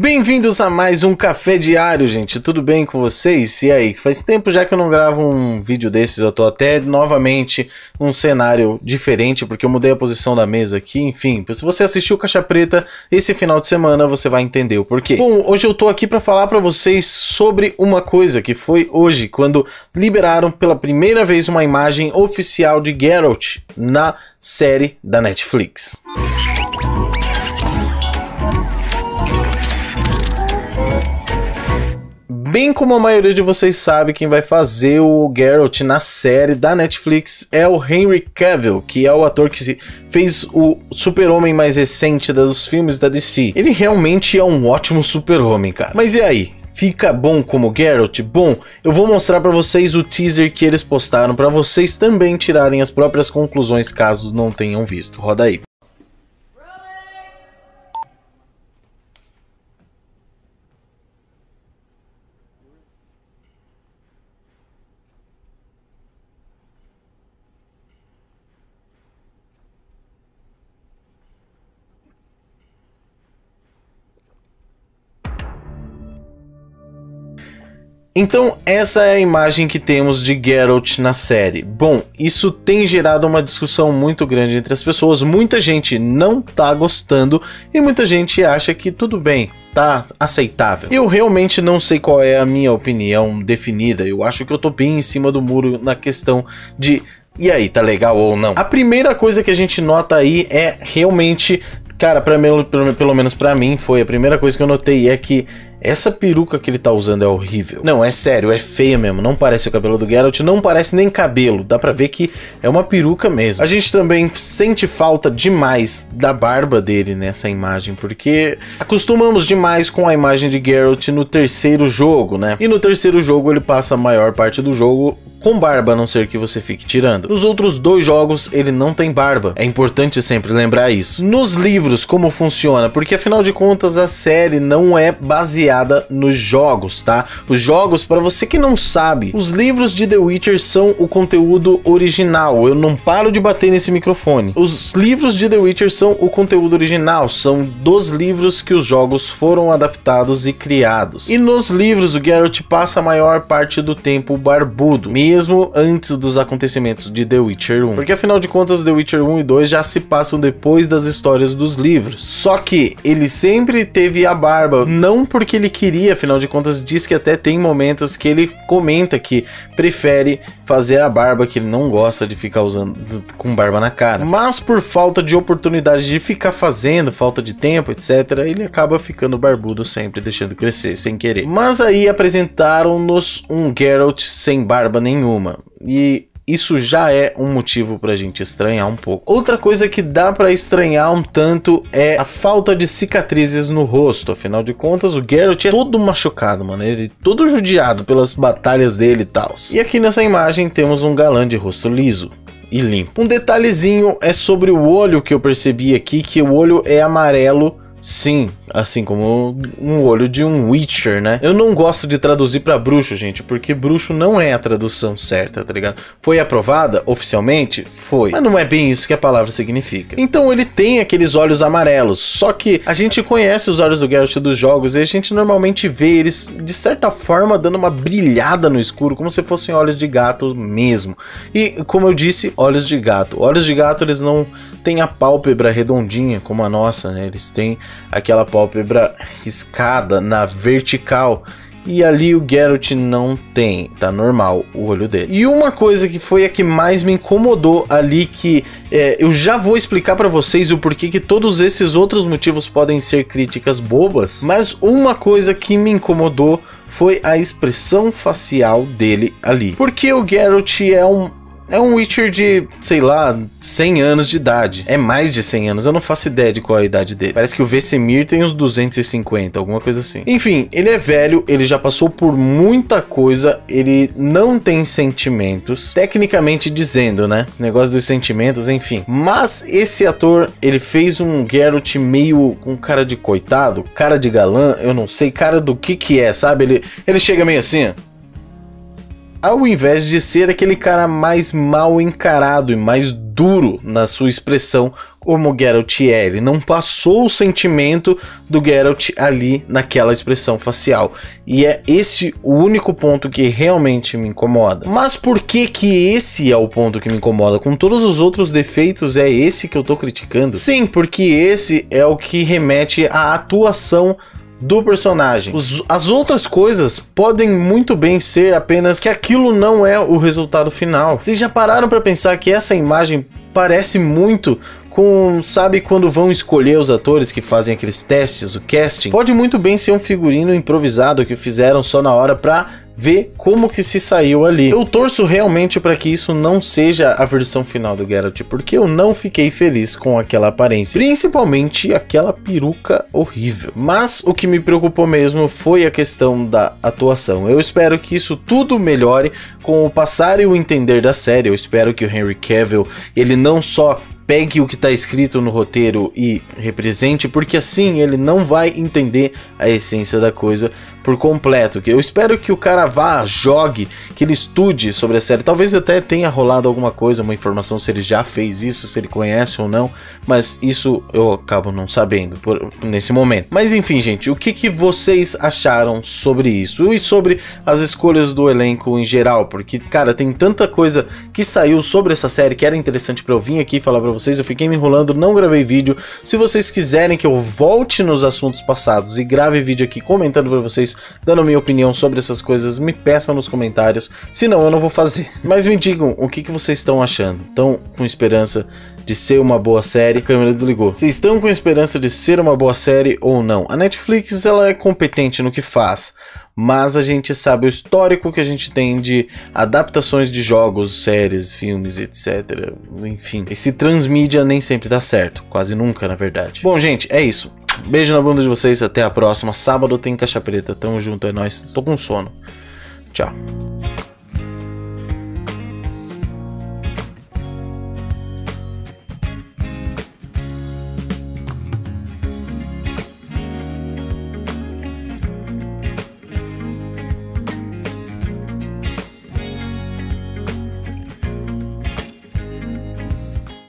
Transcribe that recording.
Bem-vindos a mais um Café Diário, gente. Tudo bem com vocês? E aí? Faz tempo já que eu não gravo um vídeo desses. Eu tô até novamente num cenário diferente, porque eu mudei a posição da mesa aqui. Enfim, se você assistiu Caixa Preta esse final de semana, você vai entender o porquê. Bom, hoje eu tô aqui para falar para vocês sobre uma coisa que foi hoje, quando liberaram pela primeira vez uma imagem oficial de Geralt na série da Netflix. Bem como a maioria de vocês sabe, quem vai fazer o Geralt na série da Netflix é o Henry Cavill, que é o ator que fez o super-homem mais recente dos filmes da DC. Ele realmente é um ótimo super-homem, cara. Mas e aí? Fica bom como Geralt? Bom, eu vou mostrar para vocês o teaser que eles postaram para vocês também tirarem as próprias conclusões caso não tenham visto. Roda aí. Então, essa é a imagem que temos de Geralt na série. Bom, isso tem gerado uma discussão muito grande entre as pessoas. Muita gente não tá gostando e muita gente acha que tudo bem, tá aceitável. Eu realmente não sei qual é a minha opinião definida. Eu acho que eu tô bem em cima do muro na questão de e aí, tá legal ou não? A primeira coisa que a gente nota aí é realmente, cara, pra, pelo, pelo menos para mim foi a primeira coisa que eu notei é que essa peruca que ele tá usando é horrível. Não, é sério, é feia mesmo. Não parece o cabelo do Geralt, não parece nem cabelo. Dá pra ver que é uma peruca mesmo. A gente também sente falta demais da barba dele nessa imagem, porque acostumamos demais com a imagem de Geralt no terceiro jogo, né? E no terceiro jogo ele passa a maior parte do jogo com barba, a não ser que você fique tirando. Nos outros dois jogos ele não tem barba. É importante sempre lembrar isso. Nos livros, como funciona? Porque afinal de contas a série não é baseada nos jogos, tá? Os jogos, para você que não sabe, os livros de The Witcher são o conteúdo original. Eu não paro de bater nesse microfone. Os livros de The Witcher são o conteúdo original, são dos livros que os jogos foram adaptados e criados. E nos livros, o Geralt passa a maior parte do tempo barbudo, mesmo antes dos acontecimentos de The Witcher 1. Porque afinal de contas, The Witcher 1 e 2 já se passam depois das histórias dos livros. Só que ele sempre teve a barba, não porque ele queria, afinal de contas, diz que até tem momentos que ele comenta que prefere fazer a barba, que ele não gosta de ficar usando com barba na cara. Mas por falta de oportunidade de ficar fazendo, falta de tempo, etc., ele acaba ficando barbudo sempre, deixando crescer sem querer. Mas aí apresentaram-nos um Geralt sem barba nenhuma. E isso já é um motivo pra gente estranhar um pouco. Outra coisa que dá para estranhar um tanto é a falta de cicatrizes no rosto. Afinal de contas, o Geralt é todo machucado, mano. Ele é todo judiado pelas batalhas dele e tal. E aqui nessa imagem temos um galã de rosto liso e limpo. Um detalhezinho é sobre o olho que eu percebi aqui, que o olho é amarelo Sim, assim como um olho de um Witcher, né? Eu não gosto de traduzir para bruxo, gente, porque bruxo não é a tradução certa, tá ligado? Foi aprovada oficialmente? Foi. Mas não é bem isso que a palavra significa. Então ele tem aqueles olhos amarelos, só que a gente conhece os olhos do Geralt dos jogos e a gente normalmente vê eles de certa forma dando uma brilhada no escuro, como se fossem olhos de gato mesmo. E como eu disse, olhos de gato. Olhos de gato eles não têm a pálpebra redondinha como a nossa, né? Eles têm aquela pálpebra riscada na vertical. E ali o Geralt não tem, tá normal o olho dele. E uma coisa que foi a que mais me incomodou ali, que é, eu já vou explicar para vocês o porquê que todos esses outros motivos podem ser críticas bobas, mas uma coisa que me incomodou foi a expressão facial dele ali. Porque o Geralt é um é um Witcher de, sei lá, 100 anos de idade. É mais de 100 anos, eu não faço ideia de qual é a idade dele. Parece que o Vesemir tem uns 250, alguma coisa assim. Enfim, ele é velho, ele já passou por muita coisa, ele não tem sentimentos, tecnicamente dizendo, né? Esse negócio dos sentimentos, enfim. Mas esse ator, ele fez um Geralt meio com cara de coitado, cara de galã, eu não sei, cara do que que é, sabe? Ele, ele chega meio assim, ó. Ao invés de ser aquele cara mais mal encarado e mais duro na sua expressão como Geralt é. Ele não passou o sentimento do Geralt ali naquela expressão facial. E é esse o único ponto que realmente me incomoda. Mas por que que esse é o ponto que me incomoda? Com todos os outros defeitos, é esse que eu tô criticando? Sim, porque esse é o que remete à atuação do personagem. Os, as outras coisas podem muito bem ser apenas que aquilo não é o resultado final. Vocês já pararam para pensar que essa imagem parece muito com, sabe, quando vão escolher os atores que fazem aqueles testes, o casting, pode muito bem ser um figurino improvisado que fizeram só na hora pra ver como que se saiu ali. Eu torço realmente para que isso não seja a versão final do Geralt, porque eu não fiquei feliz com aquela aparência, principalmente aquela peruca horrível. Mas o que me preocupou mesmo foi a questão da atuação. Eu espero que isso tudo melhore com o passar e o entender da série. Eu espero que o Henry Cavill ele não só pegue o que está escrito no roteiro e represente, porque assim ele não vai entender a essência da coisa por completo. Eu espero que o cara vá, jogue, que ele estude sobre a série. Talvez até tenha rolado alguma coisa, uma informação se ele já fez isso, se ele conhece ou não, mas isso eu acabo não sabendo por, nesse momento. Mas enfim, gente, o que, que vocês acharam sobre isso e sobre as escolhas do elenco em geral? Porque, cara, tem tanta coisa que saiu sobre essa série que era interessante para eu vir aqui falar para vocês. Eu fiquei me enrolando, não gravei vídeo. Se vocês quiserem que eu volte nos assuntos passados e grave vídeo aqui comentando para vocês, dando minha opinião sobre essas coisas, me peçam nos comentários. Senão eu não vou fazer. Mas me digam o que, que vocês estão achando. Estão com esperança de ser uma boa série? A câmera desligou. Vocês estão com esperança de ser uma boa série ou não? A Netflix ela é competente no que faz mas a gente sabe o histórico que a gente tem de adaptações de jogos, séries, filmes, etc. Enfim, esse transmídia nem sempre dá certo, quase nunca, na verdade. Bom, gente, é isso. Beijo na bunda de vocês, até a próxima. Sábado tem caixa preta, tamo junto, é nóis. Tô com sono. Tchau.